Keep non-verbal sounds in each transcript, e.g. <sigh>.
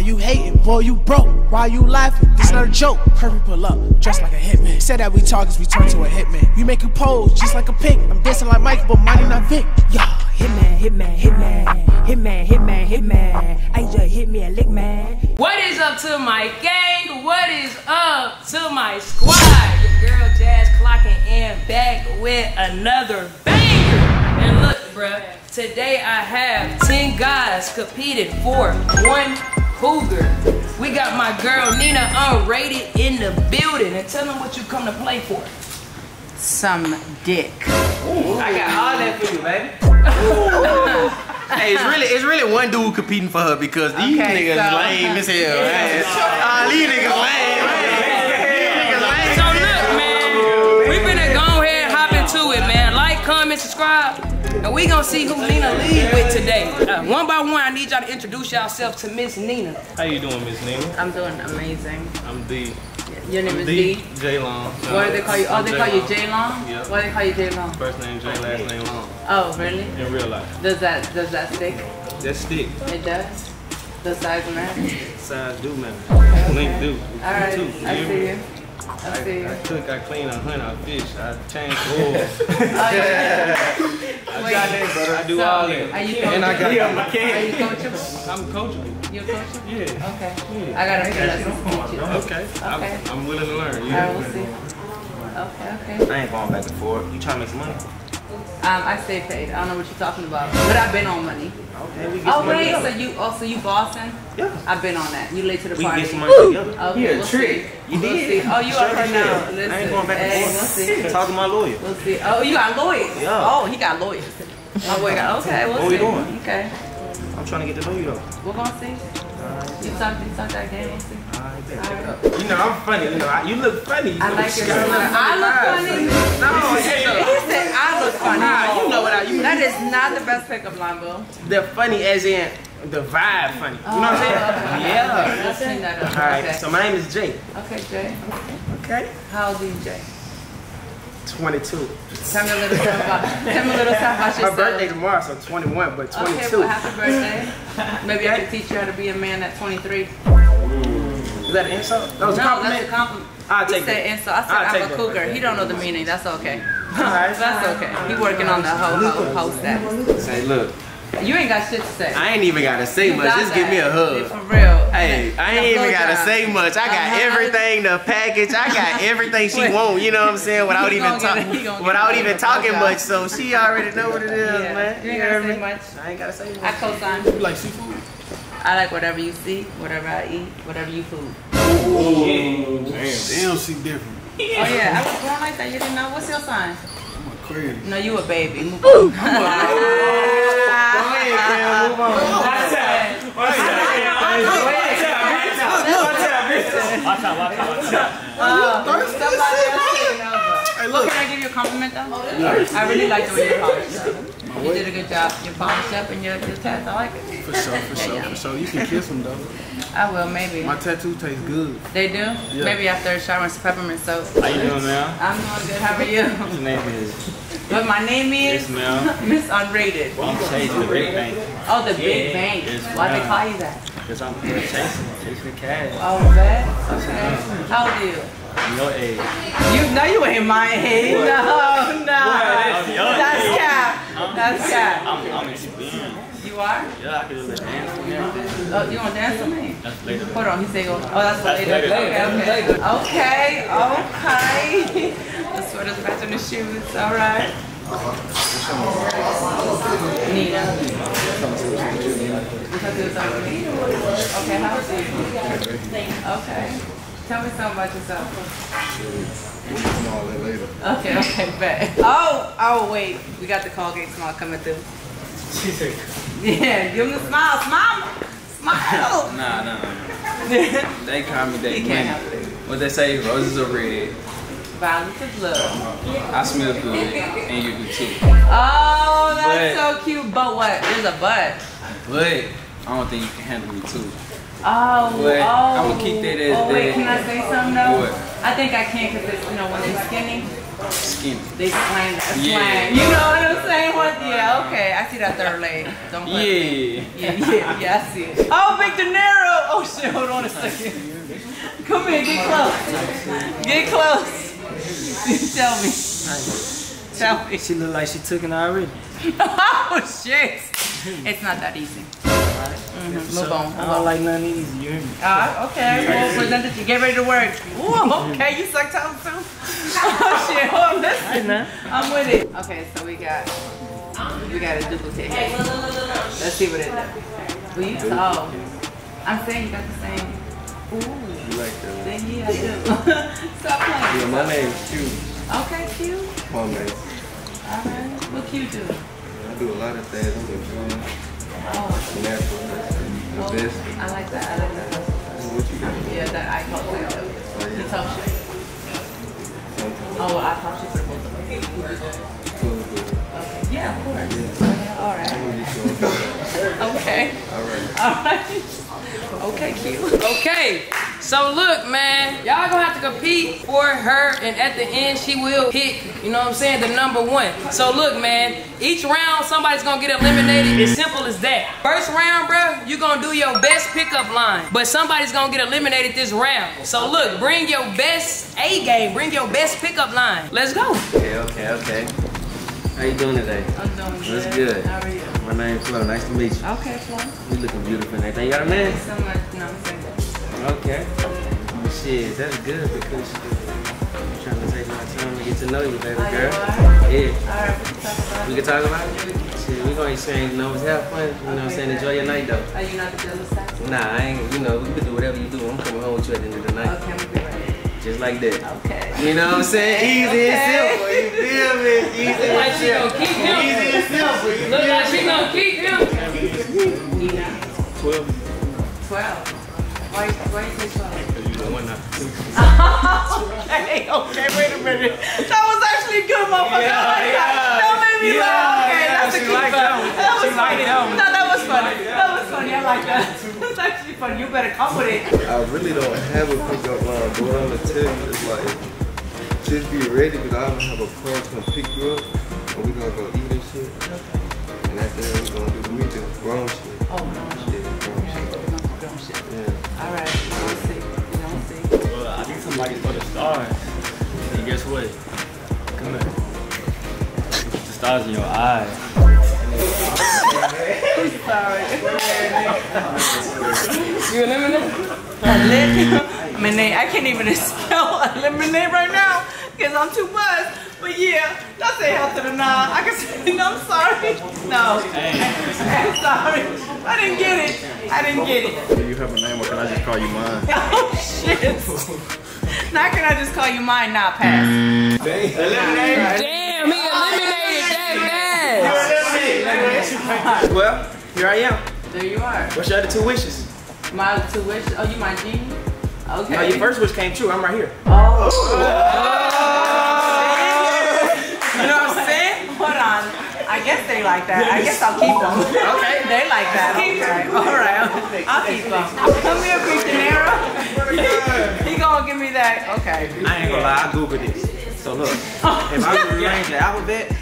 you hating? Boy, you broke. Why you laughing? This not a joke. Hurry, pull up, dressed like a hitman. Said that we talk as we turn to a hitman. You make you pose just like a pig. I'm dancing like Mike, but money not Vic. Yeah, Hitman, hitman, hitman, hitman, hitman, hitman. I just hit me a lick, man. What is up to my gang? What is up to my squad? Your girl Jazz clocking in back with another banger. And look, bruh, today I have 10 guys competing for one cougar. We got my girl Nina Unrated in the building. And tell them what you come to play for. Some dick. I got all that for you, baby. hey, it's really it's really one dude competing for her because these Okay, niggas so- lame as hell. man. Ah, these niggas lame. These niggas lame. So look, man, we finna go ahead hop into it, man. Like, comment, subscribe, and we gonna see who Nina lead with today. Uh, one by one, I need y'all to introduce yourself to Miss Nina. How you doing, Miss Nina? I'm doing amazing. I'm D. Your name is D. D. J Long. What do they call you? Oh, they call you J Long? Yep. Why they call you J Long? First name J, last name Long. Oh, really? In real life. Does that does that stick? That stick. It does. The size matter. Size do matter. Link do. All right, Too, I hear see me? you. I see you. I cook, I clean, I hunt, I fish, I change oil. <laughs> Oh, yeah. <laughs> Wait, I do so, all that. Are you And I coachable? got Are you coachable? I'm coachable. You coachable? Yeah. Okay. I got a few lessons to teach you. Okay. Okay. I'm, I'm willing to learn. You All right, we'll see. Okay, okay. I ain't going back and forth. You trying to make some money? Um, I stay paid. I don't know what you're talking about, but I've been on money. Okay, we get Oh some money wait, so together. you, oh so you bossing? Yeah. I've been on that. You late to the We can party. get some money together. Okay, Here, we'll trick. see. You we'll did. See. Oh, you Sure already did. know. I ain't going back and hey, forth. we'll see. Talk to my lawyer. We'll see. Oh, you got lawyers. Yeah. Oh, he got lawyers. My boy got. Okay, we'll What see. we doing? Okay, I'm trying to get to know you though. we're gonna see. You talk, you talk that game. We'll see. Alright, You know I'm funny. You know I, you look funny. You I look like your smile. I look funny. No, <laughs> He said I look funny. Nah, you know what I- you- That is not the best pickup line, Bill. the funny as in the vibe funny. You know what I'm saying? Oh. Yeah. Let's clean that up. All right. Okay. So my name is Jay. Okay, Jay. Okay. How old are you, Jay? 22. Tell me a little something about. Tell me a little something about My birthday tomorrow, so 21, but 22. Okay, well, happy birthday. <laughs> Maybe I can teach you how to be a man at 23. Is that an insult? That was a No, compliment. that's a compliment. I'll He take said insult. I said I'll I'm a that. cougar. He don't know the meaning. That's okay. Alright. That's okay. He working on the whole whole, whole status. Say, look, You ain't got shit to say. I ain't even gotta say You much. got Just give me a that. hug. For real. Hey, I ain't even gotta say much. I got Uh-huh. everything, the package. I got <laughs> everything she Wait. want. You know what I'm saying? Without even gonna get it. He talking, gonna get without it. even talking much. So she already know what it is, Yeah. man. You ain't gotta say me? much. I ain't gotta say I much. co-sign. You like seafood? I like whatever you see, whatever I eat, whatever you food. Damn, she different. Oh yeah, I was born like that. You didn't know. What's your sign? I'm a Aquarius. No, you a baby. Move on. Watch out, watch out, watch out. Somebody else taking over. Hey, look. can I give you a compliment though? I really like the way you polished up. You did a good job. You polished up and your, your tats. I like it. For sure, for sure, for sure. You can kiss them though. I will maybe. My tattoo tastes good. They do? Yeah. Maybe after showering some peppermint soap. How you doing, man? I'm doing good. How are you? What's your name is? But my name is? ma'am. <laughs> Miss Unrated. I'm chasing the big bank. Oh, the big Yeah, bank. yes, Why they call you that? Because I'm chasing, chasing the cash. Oh, that? Okay. How old are you? Your age. You know you ain't my age. <laughs> No, no. That's cap. That's cap. I'm, I'm experienced. You are? Yeah, I can do the dance. Oh, you want to dance with me? That's later. Hold on, he said, oh, that's That's later. later. Okay, okay. Okay, okay. <laughs> the sweater's matching the shoes. All right. Nina. You talking to somebody? Okay, how are you? Okay. Tell me something about yourself. We'll come all that later. Okay, okay, bet. Oh, oh, wait. We got the call Colgate smile coming through. Yeah, give him the smile. Smile. Smile. <laughs> Nah, nah, nah. <laughs> They call me that He can't help. What they say, roses are red. Violence is love. I smell good, and you do too. Oh, that's But- so cute. But what? There's a but. But I don't think you can handle me too. Oh, But oh. I'ma keep oh. that as Oh, wait, that. can I say something though? What? I think I can because it's, you know, when they're skinny, skinny. They slang that Yeah. slang. You know what I'm saying? What? Yeah, okay. I see that third leg. Don't play. Yeah. Yeah, yeah, yeah, I see it. Oh, Big De Niro! Oh shit, hold on a second. Come here, get close. Get close. <laughs> Tell me. Tell me. She look like she took it already. <laughs> Oh shit. It's not that easy. Mhm, Move on. I Move don't on. like nothing easy. You hear me? Uh, okay, well, present it to you. Get ready to work. Ooh, okay, you suck tongue too? <laughs> Oh shit, hold on, listen. man. I'm with it. Okay, so we got, we got a duplicate here. Let's see what it does. Well, you tall. I'm saying you got the same. Ooh, You like that? then yeah, I do. <laughs> Stop playing. Yeah, my name's Q. Okay, cute. My man. Alright, what cute do? I do a lot of things. I'm a drummer, Oh, natural, the oh, best. I like that, I like that. What you got? Yeah, that eye pop thing. You talk shit. Oh, I thought you were supposed to. Cool, good. Okay. Yeah, of course. Yeah, all right. I'm gonna get you on. Okay. All right. <laughs> All right. Okay, cute. Okay, so look, man, y'all gonna have to compete for her, and at the end, she will pick, you know what I'm saying, the number one. So look, man, each round, somebody's gonna get eliminated. As simple as that. First round, bro, you gonna do your best pickup line, but somebody's gonna get eliminated this round. So look, bring your best A game, bring your best pickup line. Let's go. Okay, okay, okay. How you doing today? I'm doing good. That's good. How are you? My name's Flo. Nice to meet you. Okay, Flo. You looking beautiful and everything. You got a man? Thanks so much. No, Okay. Oh, shit, that's good because I'm trying to take my time to get to know you, baby oh, girl. Yeah. Alright, we can talk about it. We can talk about it? Shit, we gonna exchange numbers, have fun. You know what I'm saying? Enjoy your night though. Are you not the jealous type? Nah, I ain't, you know, we can do whatever you do. I'm coming home with you at the end of the night. Okay, we'll be right. Just like that. Okay. You know what I'm saying? <laughs> Easy and simple. You feel me? Easy and like simple. She gonna keep him. Easy and simple. You Look like she gonna keep him. 12. 12. Why, why you say twelve? You know one now. okay, okay, wait a minute. That was actually good, motherfucker. I like that. yeah. That made me Yeah, laugh. Okay, yeah, that's a she keeper. that one. That was She liked funny. that one. No, that was funny. That was funny. I like that. <laughs> That's actually funny. You better come with it. I really don't have a pickup line, but what I'm gonna tell you is like, just be ready because I'm gonna have a car come pick you up, and we gonna go eat and shit. And after that, we gonna do the music, grown shit. Oh, no. Yeah, grown shit. Yeah. All right. We don't see. We don't see. Well, I think somebody's for the stars. And guess what? Come here. The stars in your eyes. Sorry. <laughs> You eliminated? Eliminate. I can't even <laughs> spell eliminate right now because I'm too buzzed. But yeah, don't say hell to the nah. I can say, <laughs> no, I'm sorry. No. I'm <laughs> sorry. I didn't get it. I didn't get it. Do you have a name or can I just call you mine? <laughs> Oh, shit. Now can I just call you mine? Nah, pass. Damn, he eliminated that bad. Well, here I am. There you are. What's your other two wishes? My two wishes. Oh, you my genie? Okay. No, your first wish came true. I'm right here. You know what I'm saying? Hold on. I guess they like that. I guess I'll keep them. <laughs> Okay. <laughs> They like that. Okay. <laughs> All right. I'll keep them. Come here, Big De Niro. He gonna give me that. Okay. I ain't gonna lie, I googled it. So look, if I rearrange the alphabet,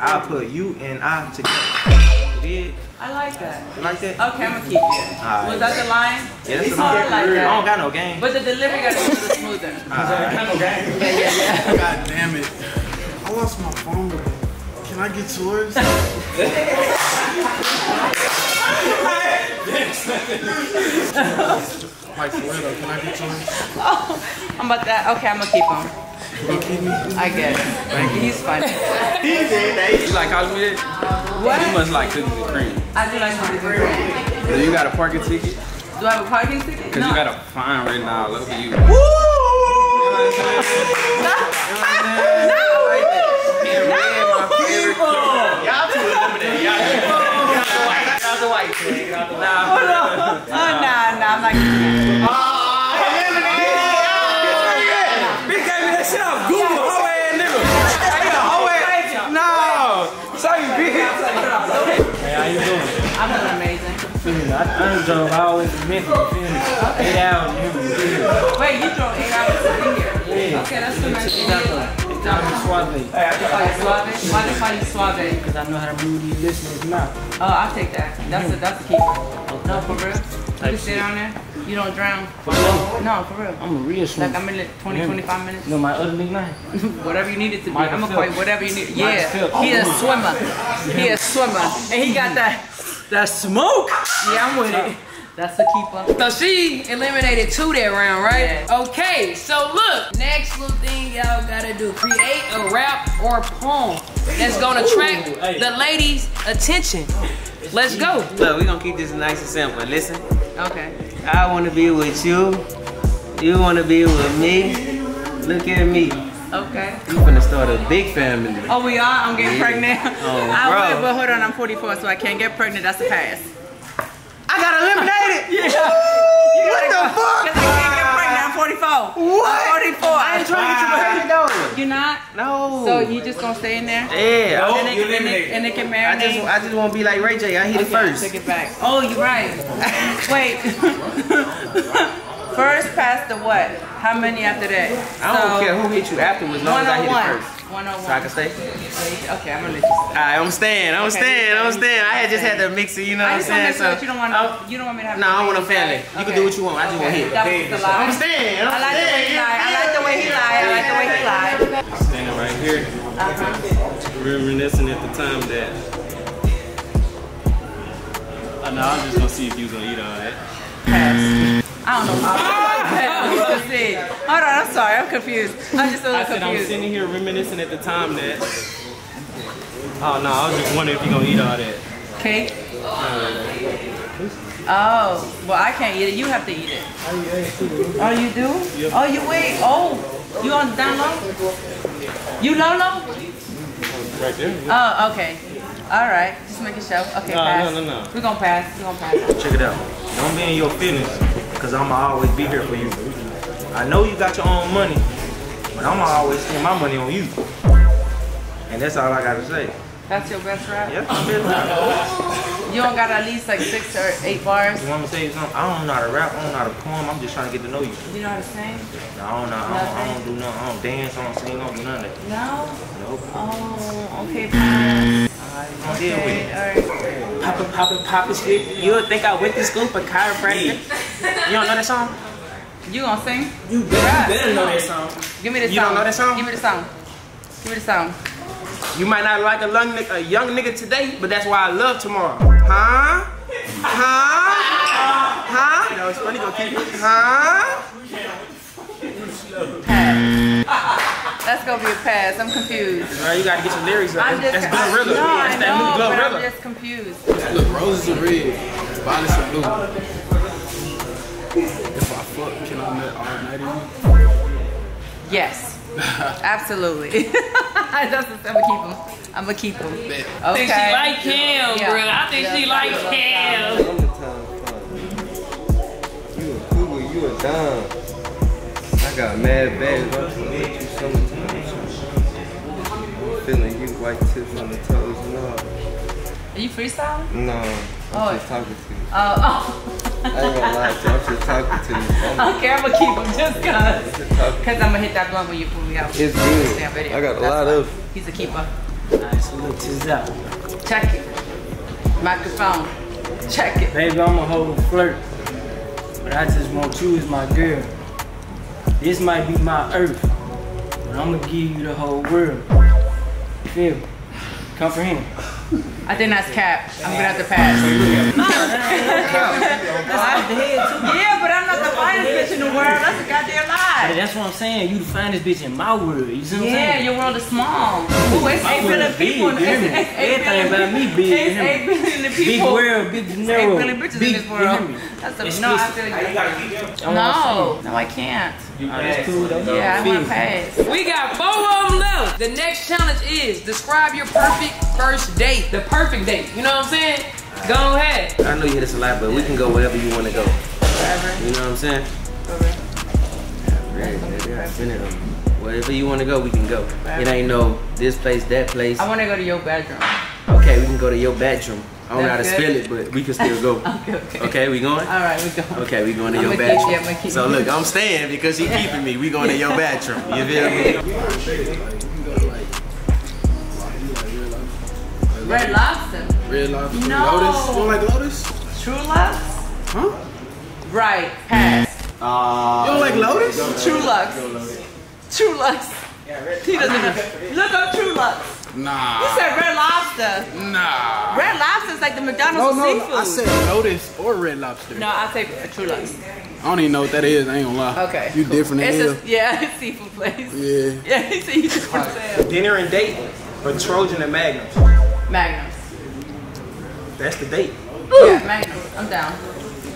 I'll put you and I together. Did? I like that. You like that? Okay, I'm gonna keep it. Alright. Was that the line? Yeah, that's the Oh, I line. like I don't got no game. But the delivery got to be a little smoother. Yeah, yeah, yeah. God damn it. I lost my phone. <laughs> Can I get yours? like for real can I get yours? Oh, I'm about that. Okay, I'm gonna keep him. I get it. He's funny. You eh? like calling me that? What? You must like cookies and cream. I do like cookies and cream. Do you got a parking ticket? Do I have a parking ticket? Because No. you got a fine written all over you. No. Y'all <laughs> <laughs> <laughs> Oh, oh, ah, hey, yo, hoe ass. No. Sorry, bitch. Hey, how you doing? I'm doing amazing. I, I drove all the way from Memphis. you feel me? Eight hours. you feel me? Wait, you drove eight hours to be here. Yeah. Okay, that's too much. Tell me Suave. They call you Suave? Why they call you Suave? Because I know how to move these listeners' mouth. Oh, I'll take that. That's a that's a keeper. No, for real. You can sit down there. You don't drown. No, for real. I'm a real swimmer. Like I'm in like 20, 25 minutes. No, my other nickname? <laughs> whatever you need it to be. Michael I'm gonna call you whatever you need. Yeah, Phelps. he a swimmer. He a swimmer, and he got that that smoke. Yeah, I'm with it. That's a keeper. So she eliminated two that round, right? Okay, so look, next little thing y'all gotta do, create a rap or poem that's gonna attract the ladies' attention. Let's go. Look, we gonna keep this nice and simple. Listen, Okay. I wanna be with you. You wanna be with me. Look at me. Okay. We finna start a big family. Oh, we are. I'm getting Yeah. pregnant. Oh, I bro. wait, but hold on. I'm 44, so I can't get pregnant. That's a pass. I got eliminated. Yeah. What the fuck? Because I can't get pregnant. I'm 44. What? I'm 44. I ain't trying to get you pregnant. You're not? No. So you just gonna stay in there? Yeah. and, they, and, they, and they can I marinate? just, I just want to be like Ray J. I hit it first. Take it back. Oh, you're right. <laughs> Wait. <laughs> first past the what? How many after that? I don't care who hit you afterwards, as long as I hit it first. 101. So I can stay? Okay, I'm gonna let you stay. Alright, I'm staying. I'm Okay. staying. I'm staying. I had just had to mix it, you know I what I'm just want to saying? make sure that you don't want to. You don't want me to have. Nah, I want a family. right? You can do what you want. I just want Okay, hit. That was the lie. I'm staying. I'm I like the way he lied. I like the way he lied. I like the way he lied. Standing right here, uh-huh. reminiscing at the time that. I know, I'm just gonna see if you was gonna eat all that. I don't know. what you just said. Hold on. I'm sorry. I'm confused. I'm just a I little said I'm sitting here reminiscing at the time that. Oh no, I was just wondering if you're gonna eat all that. Cake. Uh, oh, well, I can't eat it. You have to eat it. Oh, you do? Oh, you wait. Oh, you on down low? You low low? Right there. Oh, okay. All right. Just make a show. Okay, No, pass. no, no, no. We're gonna pass. We're gonna pass. Check it out. Don't be in your feelings, cause I'ma always be here for you. I know you got your own money, but I'ma always spend my money on you. And that's all I gotta say. That's your best rap? Yeah, I'm been rap. You don't got at least like six or eight bars? You want me to tell you something? I don't know how to rap, I don't know how to poem, I'm just trying to get to know you. You know how to sing? No, I don't know, I don't, I don't do nothing, I don't dance, I don't sing, I don't do none of that. No? Nope. Oh, okay, pass. Don't deal with Okay, it. all right. Papa, papa, papa shit. You would think I went to school for chiropractic? You don't know that song? You gonna sing? You better, you better know that song. Give me the song. You don't know that song? Give me the song. Give me the song. You might not like a young, nigga, a young nigga today, but that's why I love tomorrow. Huh? Huh? Huh? No, it's funny, go keep it. Huh? Pass. That's gonna be a pass. I'm confused. Bro, you gotta get your lyrics up. I'm That's, just that's good rhythm. No, I That's that know, new but good I'm just confused. Look, roses are red, violets are blue. Yes. <laughs> Absolutely. <laughs> That's what, I'm gonna keep him. I'm gonna keep him. Okay. I think she like him, Yeah. bro. I think she like him. You a cougar, you a dime. I got mad bags, I'm gonna let you summertime. I'm feeling you white tips on the toes and all. Are you freestyling? No, I'm Oh. just talking to you. Oh, oh. <laughs> I ain't gonna lie to you, I'm just talking to you. I'm okay, I'm gonna keep him just cause. Cause I'm gonna hit that blunt when you pull we out. It's good. Video. I got a That's lot fine. of. He's a keeper. Alright, so look, this out. Check it. Microphone. Check it. Baby, I'm a whole flirt. But I just want you as my girl. This might be my earth. But I'm gonna give you the whole world. You feel me? Comprehend? I think that's cap. I'm gonna have to pass. Oh, <laughs> yeah, but I'm not the finest bitch in the world. That's a goddamn Hey, lie. that's what I'm saying. You the finest bitch in my world. You see what I'm Yeah, saying? your world is small. Ooh, it's My eight world billion is big, people. in- you? It's eight- eight Everything about me big, you It's hear me? eight billion Big world, big It's narrow. eight billion bitches big, in this world. hear? That's a, no, I Explicit. feel you. That's what I'm No, no, I can't. saying. Oh, that's cool though. Yeah, I want to pass. We got four of them left. The next challenge is describe your perfect first date. The perfect date. You know what I'm saying? Go ahead. I know you hear this a lot, but we can go wherever you wanna go. Whatever. You know what I'm saying? Right, baby, I seen it on. Wherever you wanna go, we can go. It ain't no this place, that place. I want to go to your bedroom. Okay, we can go to your bedroom. I don't know how to spell it, but we can still go. <laughs> Okay, okay. Okay, we going? All right, we going. Okay, we going to I'ma your keep bathroom. you, so look, I'm staying because she keeping me. We going to your bathroom. You feel me? <laughs> Red Lobster. Red Lobster. No. Lotus. You don't like Lotus? Truluck's. Huh? Right. Pass. Uh, You don't like Lotus? Truluck's. True Lux. He doesn't know. Look up Truluck's. Nah. You said Red Lobster. Nah. Red Lobster is like the No, McDonald's no, seafood. I said Lotus or Red Lobster. No, I'll take Truluck's. I don't even know what that is. I ain't gonna lie. Okay. You different than It's <laughs> a, yeah, it's seafood place. Yeah. Yeah, <laughs> he said you just want to say dinner and date for Trojan and Magnum. Magnum. That's the date. Yeah, Magnum. I'm down.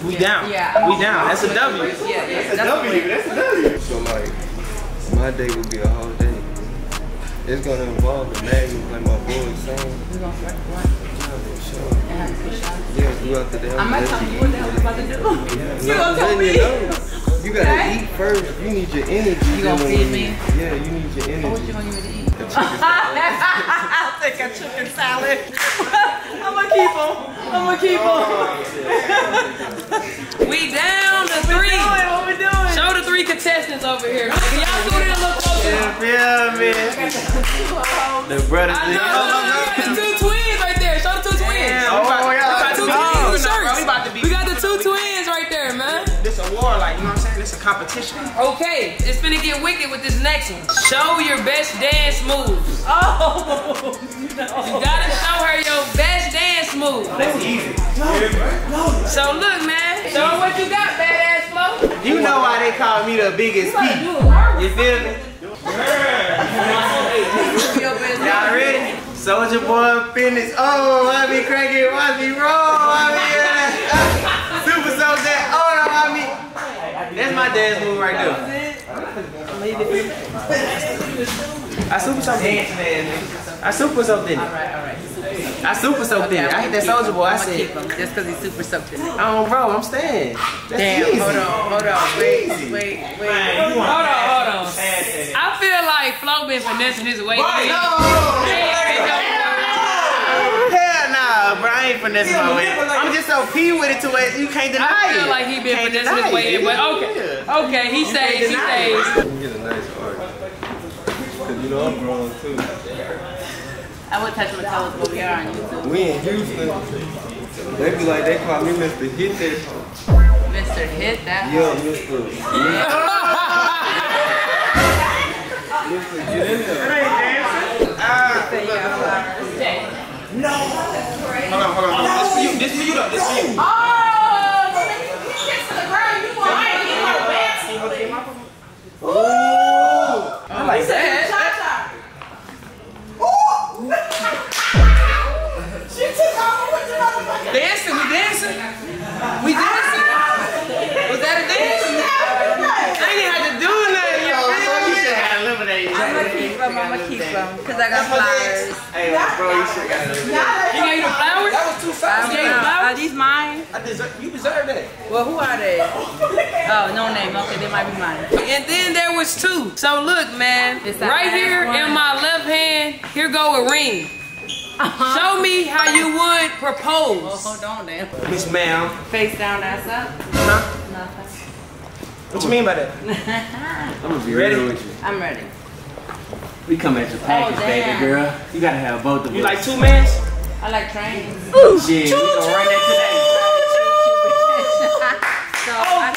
We down. Yeah. We down. That's a W. Yeah, yeah. That's a So like, my day would be a whole day. It's gonna involve the magnum, like my boy was saying. We're gonna start one. And have a good. Yeah, throughout the day. I might tell you what the hell we're about to do. <laughs> No, You gonna tell me? you know. You gotta Okay. eat first. You need your energy. You gonna then feed me? Yeah, you need your energy. What you gonna give me to eat? <laughs> The chicken I got chicken salad. I'ma keep them. I'm gonna keep them. We down to three. What we doing? Show the three contestants over here. Can y'all tune in a little closer? Yeah, man. The brothers. I know. We got competition. Okay, it's finna get wicked with this next one. Show your best dance moves. Oh, <laughs> You gotta show her your best dance move. That's easy. So look, man. Show her what you got, badass Flo. You know why they call me the biggest P. You feel me? Y'all ready? Soldier boy finish. Oh, I be cracking, I be roll, I be That's my dance move right there. I super soaked in it. I super soaked in it. I super soaked in it. I hit that soldier boy. I I'm gonna keep said, him just because he's super soaked in it. oh, bro, I'm staying. That's Damn, easy. hold on, hold on, wait, wait, wait. Hold on, hold on. I feel like Flo been finessing his way. Right, in. no. He ain't been no- bro. I ain't finessing my way. I'm just so P with it to where you can't deny it. I it. feel like he been Can't finessing his deny way in, it. but okay. Okay, he stays, he deny it. stays. You can get a nice art. Cause you know I'm grown too. I would touch my toes, but we are on YouTube. We in Houston. They be like, they call me Mr. Hit That. Mr. Hit that. Yeah, Mr. Mr. Get in there. Hold on, hold. This for you. This for you though. This for you. I like that. Dancing, we dancing. We dancing. Was that a dance? I ain't had to do nothing. You feel? You should have eliminated. I'm gonna keep them, I'm gonna keep them, because I got flowers. Hey, bro, you should have eliminated. He gave you the flowers? That was too I fast. don't know. Are these mine? I deserve, you deserve that. Well, who are they? <laughs> Oh, no name. Okay, they might be mine. And then there was two. So look, man, right here one. in my left hand, here go a ring. Uh-huh. Show me how you would Well, propose. hold on then. Miss Ma'am. Face down, ass up. Huh? Nothing. What you mean by that? <laughs> I'm gonna be Ready? real with you. I'm ready. We come as your oh, package, baby girl. You gotta have both of us. You like two mans? I like trains. Shit, we gonna run that <laughs> so, I,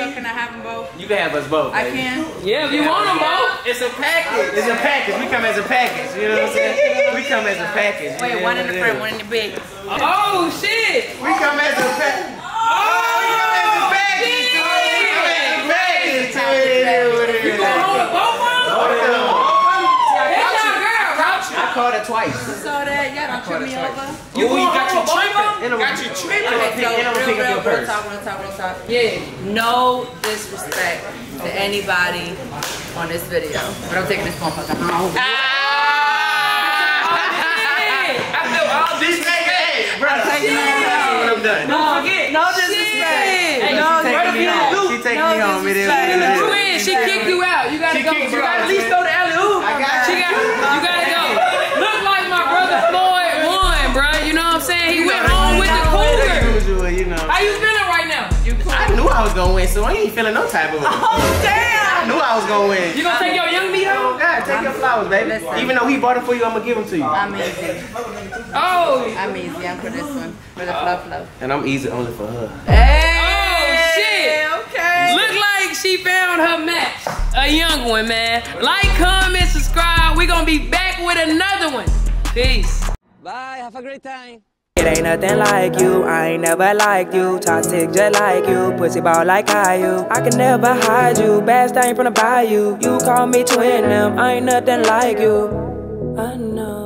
so can I have them both? You can have us both. I can. Yeah, if you want them both. It's a package. It's a package. We come as a package. You know what I'm saying? We come as a package. Wait, You one in the front, is. one in the big. Oh shit! We come as a package. Oh, we come as a package. to it. We come as a package. to it. It is what it is. Hold up, both of them? Hold on. That's your girl, Roach. I called her twice. So that y'all don't trip me over. You, you got you tripping. Got you tripping. Okay, so And I'm gonna real, real, your real talk, real talk, real talk. Yeah. No disrespect to anybody on this video, but I'm taking this motherfucker home. I feel all ah! <laughs> these niggas. Hey, bro. taking it home. When I'm done. Don't forget, no disrespect. Shit. No, She taking me home. She taking me home. It is what it is. Twin, she kicked you out. You gotta She go. You you gotta at least throw the He went home with the <laughs> cougar. Usual, you know. How you feeling right now? You cool? I knew I was gonna win, so I ain't feeling no type of way. Oh, I knew I was gonna win. You gonna take your young meat Oh home? God, take your flowers, baby. Listen. Even though he bought them for you, I'm gonna give them to you. I'm easy. Oh, I'm easy. I'm for this one. For the fluff love. And I'm easy only for her. oh shit. Okay. Look like she found her match. A young one, man. Like, comment, subscribe. We're gonna be back with another one. Peace. Bye, have a great time. It ain't nothing like you, I ain't never liked you. Toxic just like you, pussy ball like I you. I can never hide you, bad thing from the bayou. You call me twin them, I ain't nothing like you. I know.